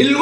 Il